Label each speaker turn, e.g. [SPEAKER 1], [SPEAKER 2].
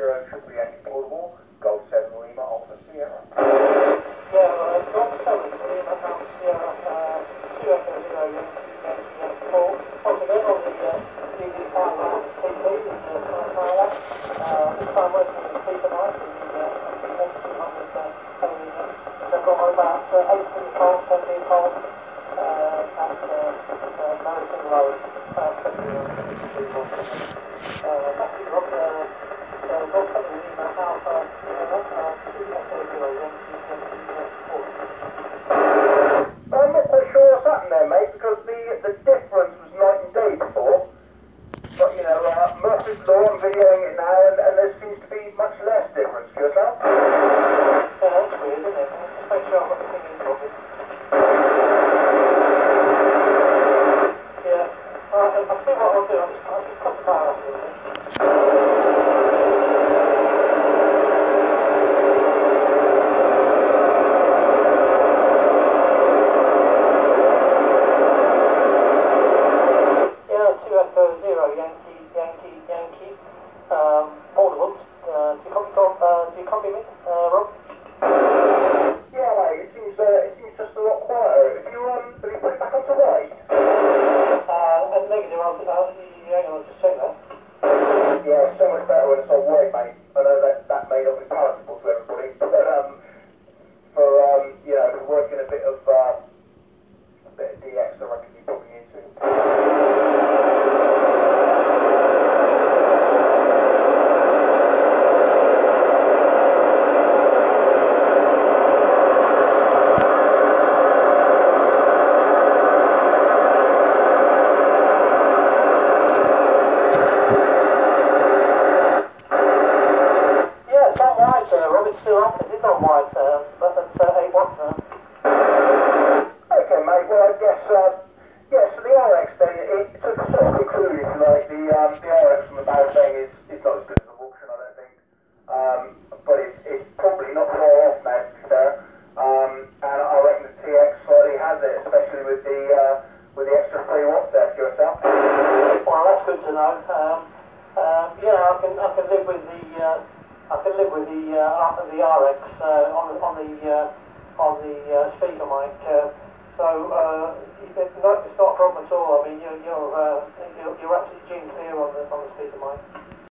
[SPEAKER 1] 088 portable, Golf 7 Lima Alpha Sierra.
[SPEAKER 2] Sierra, Golf 7 Lima Alpha Sierra, uh, Sierra 0 Yankee, Yankee 4. Once again, on the uh, UV Power TP, the Sierra uh, time working with Peter Knight, the uh, engine on this uh, Tony. They've got about uh, 18 uh, at uh, uh, Mountain Road, uh, Yankee, Yankee, Yankee. Um, Alderwood. Uh, do you copy? Uh, do you copy me, uh, Rob?
[SPEAKER 1] Yeah, mate, it seems uh, it seems just a lot quieter. If you um, have you put it back onto white?
[SPEAKER 2] Uh, and negative, I'll, I'll, hang on, I'll just check that.
[SPEAKER 1] Yeah, so much better it's on white, mate. I know that that may not be palatable to everybody, but um, for um, you know, for working a bit of uh, a bit of DX, I reckon you probably need to.
[SPEAKER 2] Yeah, it's on uh, Rob, on, it is on white, uh, but uh, 8 watts now.
[SPEAKER 1] Okay, mate. Well, I guess uh, yeah. So the RX then it, it took a sort of conclusion, like. The um, the RX from the barrel thing is is not as good as the auction, I don't think. Um, but it's it's probably not far off now, to be fair. Um, and I reckon the TX slightly has it, especially with the uh, with the extra three watts there for yourself.
[SPEAKER 2] Well, that's good to know. Um, um, yeah, I can I can live with the uh, I can live with the uh, the RX uh, on on the uh, on the uh, speaker mic. Uh, so uh, it's not a problem at all. I mean, you're you're uh, you're, you're absolutely gin clear on the on the speaker mic.